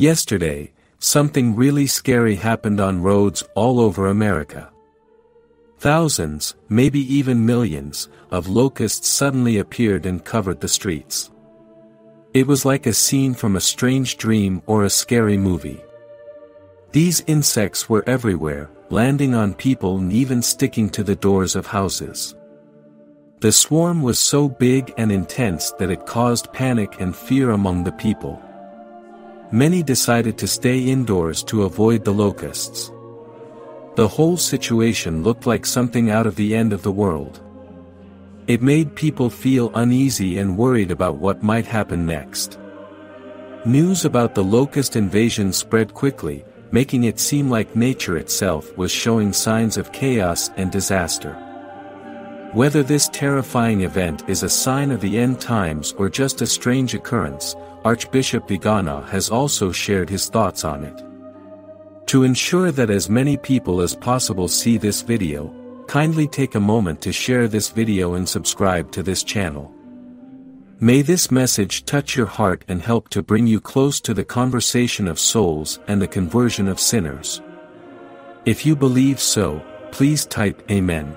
Yesterday, something really scary happened on roads all over America. Thousands, maybe even millions, of locusts suddenly appeared and covered the streets. It was like a scene from a strange dream or a scary movie. These insects were everywhere, landing on people and even sticking to the doors of houses. The swarm was so big and intense that it caused panic and fear among the people. Many decided to stay indoors to avoid the locusts. The whole situation looked like something out of the end of the world. It made people feel uneasy and worried about what might happen next. News about the locust invasion spread quickly, making it seem like nature itself was showing signs of chaos and disaster. Whether this terrifying event is a sign of the end times or just a strange occurrence, Archbishop Vigano has also shared his thoughts on it. To ensure that as many people as possible see this video, kindly take a moment to share this video and subscribe to this channel. May this message touch your heart and help to bring you close to the conversation of souls and the conversion of sinners. If you believe so, please type Amen.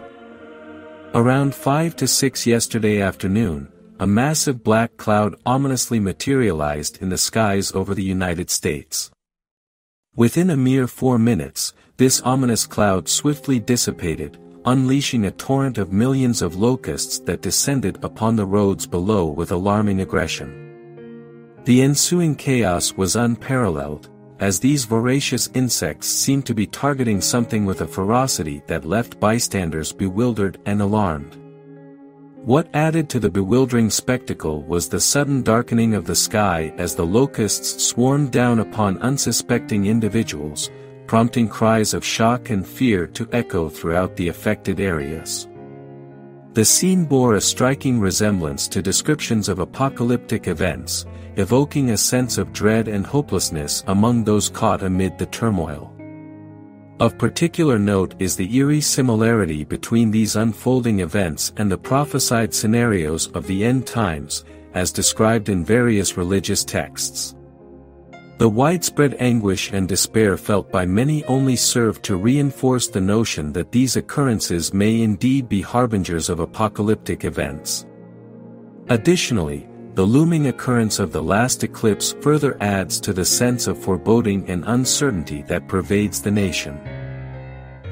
Around 5 to 6 yesterday afternoon, a massive black cloud ominously materialized in the skies over the United States. Within a mere four minutes, this ominous cloud swiftly dissipated, unleashing a torrent of millions of locusts that descended upon the roads below with alarming aggression. The ensuing chaos was unparalleled, as these voracious insects seemed to be targeting something with a ferocity that left bystanders bewildered and alarmed. What added to the bewildering spectacle was the sudden darkening of the sky as the locusts swarmed down upon unsuspecting individuals, prompting cries of shock and fear to echo throughout the affected areas. The scene bore a striking resemblance to descriptions of apocalyptic events, evoking a sense of dread and hopelessness among those caught amid the turmoil. Of particular note is the eerie similarity between these unfolding events and the prophesied scenarios of the end times, as described in various religious texts. The widespread anguish and despair felt by many only serve to reinforce the notion that these occurrences may indeed be harbingers of apocalyptic events. Additionally, the looming occurrence of the last eclipse further adds to the sense of foreboding and uncertainty that pervades the nation.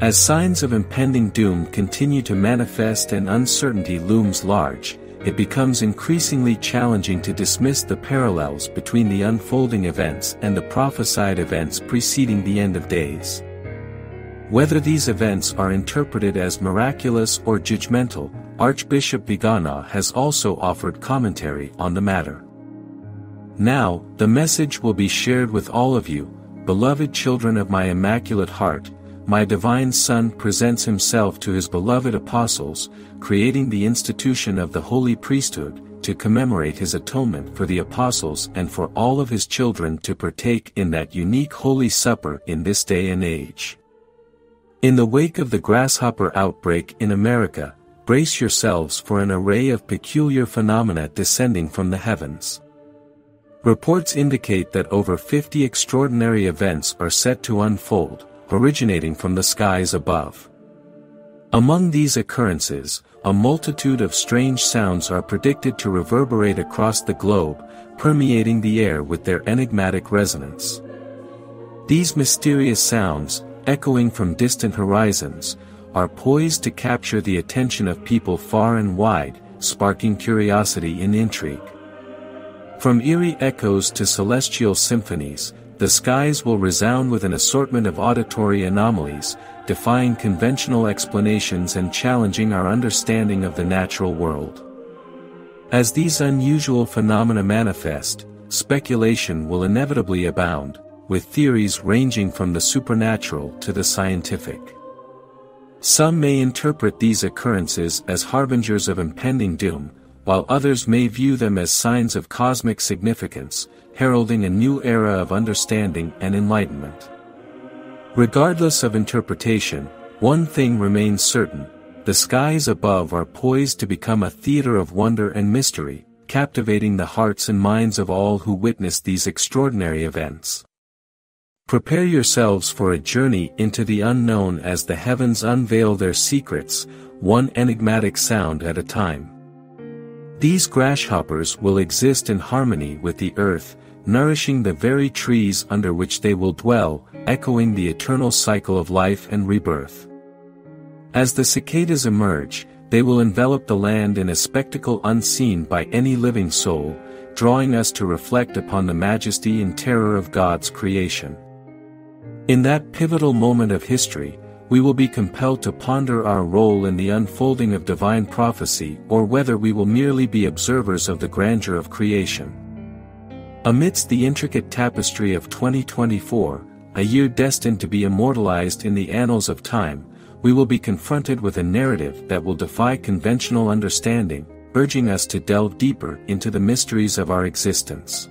As signs of impending doom continue to manifest and uncertainty looms large, it becomes increasingly challenging to dismiss the parallels between the unfolding events and the prophesied events preceding the end of days. Whether these events are interpreted as miraculous or judgmental, Archbishop Vigano has also offered commentary on the matter. Now, the message will be shared with all of you, beloved children of my Immaculate Heart, my divine Son presents himself to his beloved apostles, creating the institution of the holy priesthood, to commemorate his atonement for the apostles and for all of his children to partake in that unique holy supper in this day and age. In the wake of the grasshopper outbreak in America, brace yourselves for an array of peculiar phenomena descending from the heavens. Reports indicate that over 50 extraordinary events are set to unfold, originating from the skies above. Among these occurrences, a multitude of strange sounds are predicted to reverberate across the globe, permeating the air with their enigmatic resonance. These mysterious sounds, echoing from distant horizons, are poised to capture the attention of people far and wide, sparking curiosity and intrigue. From eerie echoes to celestial symphonies, the skies will resound with an assortment of auditory anomalies, defying conventional explanations and challenging our understanding of the natural world. As these unusual phenomena manifest, speculation will inevitably abound, with theories ranging from the supernatural to the scientific. Some may interpret these occurrences as harbingers of impending doom, while others may view them as signs of cosmic significance, heralding a new era of understanding and enlightenment. Regardless of interpretation, one thing remains certain, the skies above are poised to become a theater of wonder and mystery, captivating the hearts and minds of all who witness these extraordinary events. Prepare yourselves for a journey into the unknown as the heavens unveil their secrets, one enigmatic sound at a time. These grasshoppers will exist in harmony with the earth, nourishing the very trees under which they will dwell, echoing the eternal cycle of life and rebirth. As the cicadas emerge, they will envelop the land in a spectacle unseen by any living soul, drawing us to reflect upon the majesty and terror of God's creation. In that pivotal moment of history, we will be compelled to ponder our role in the unfolding of divine prophecy or whether we will merely be observers of the grandeur of creation. Amidst the intricate tapestry of 2024, a year destined to be immortalized in the annals of time, we will be confronted with a narrative that will defy conventional understanding, urging us to delve deeper into the mysteries of our existence.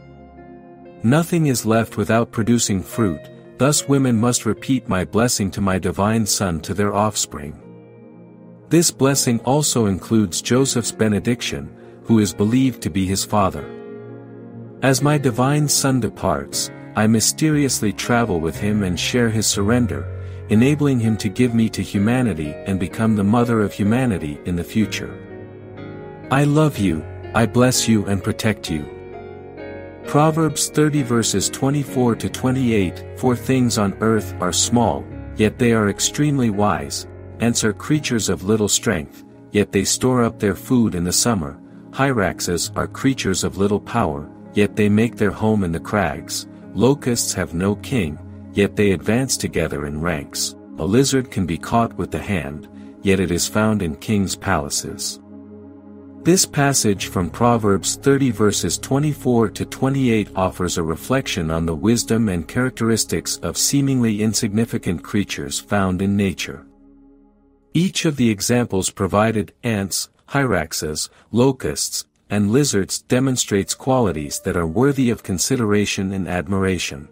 Nothing is left without producing fruit, thus women must repeat my blessing to my divine son to their offspring. This blessing also includes Joseph's benediction, who is believed to be his father. As my divine son departs, I mysteriously travel with him and share his surrender, enabling him to give me to humanity and become the mother of humanity in the future. I love you, I bless you and protect you. Proverbs 30 verses 24 to 28 Four things on earth are small, yet they are extremely wise, ants are creatures of little strength, yet they store up their food in the summer, hyraxes are creatures of little power, yet they make their home in the crags, locusts have no king, yet they advance together in ranks. A lizard can be caught with the hand, yet it is found in kings' palaces. This passage from Proverbs 30 verses 24 to 28 offers a reflection on the wisdom and characteristics of seemingly insignificant creatures found in nature. Each of the examples provided ants, hyraxes, locusts, and lizards demonstrates qualities that are worthy of consideration and admiration.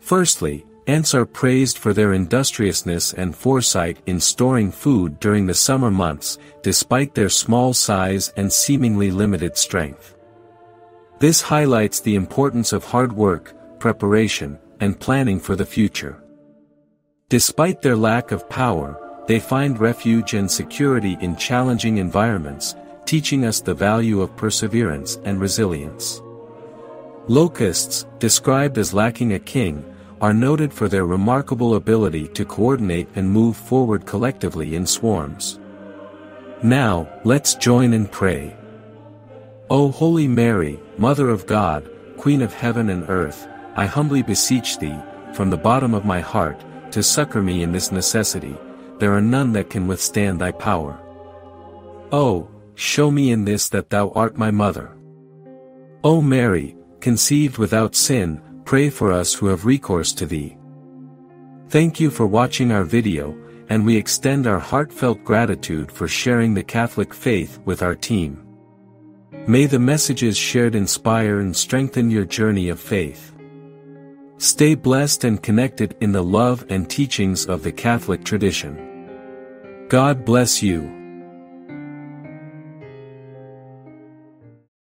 Firstly, ants are praised for their industriousness and foresight in storing food during the summer months, despite their small size and seemingly limited strength. This highlights the importance of hard work, preparation, and planning for the future. Despite their lack of power, they find refuge and security in challenging environments, teaching us the value of perseverance and resilience. Locusts, described as lacking a king, are noted for their remarkable ability to coordinate and move forward collectively in swarms. Now, let's join and pray. O Holy Mary, Mother of God, Queen of heaven and earth, I humbly beseech thee, from the bottom of my heart, to succor me in this necessity, there are none that can withstand thy power. Oh, show me in this that thou art my mother. O Mary, conceived without sin, pray for us who have recourse to thee. Thank you for watching our video, and we extend our heartfelt gratitude for sharing the Catholic faith with our team. May the messages shared inspire and strengthen your journey of faith. Stay blessed and connected in the love and teachings of the Catholic tradition. God bless you.